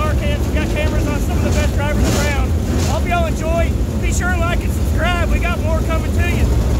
car cams. We got cameras on some of the best drivers around. Hope y'all enjoy. Be sure to like and subscribe. We got more coming to you.